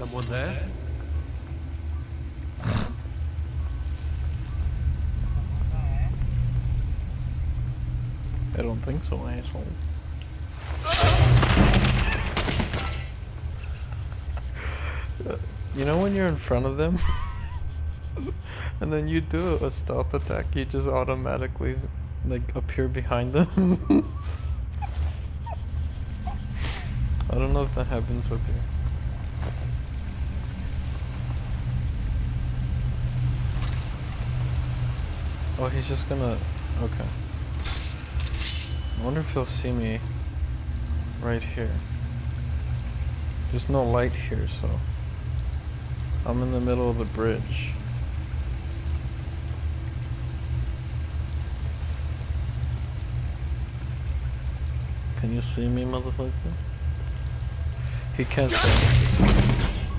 someone there? I don't think so, asshole. You know when you're in front of them? and then you do a stealth attack, you just automatically like appear behind them. I don't know if that happens with you. Oh, he's just gonna... Okay. I wonder if he'll see me right here. There's no light here, so... I'm in the middle of the bridge. Can you see me, motherfucker? He can't see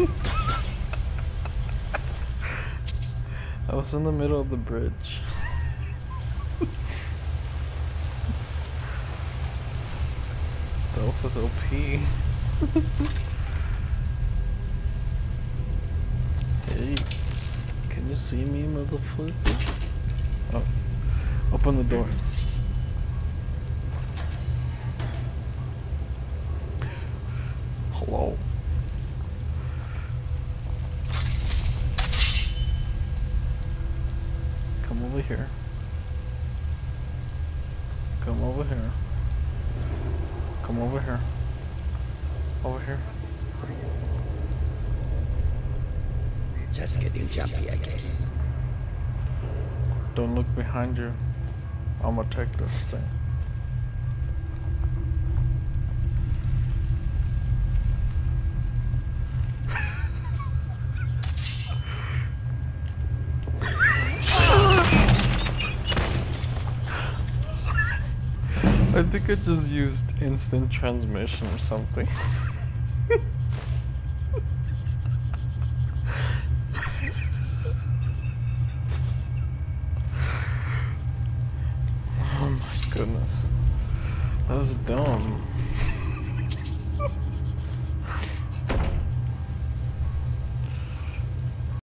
me. I was in the middle of the bridge. Is OP. hey, can you see me, motherfucker? Oh, open the door. Hello. Come over here. Come over here. Come over here. Over here. Just getting jumpy, I guess. Don't look behind you. I'm gonna take this thing. I think I just used instant transmission or something. oh my goodness. That was dumb.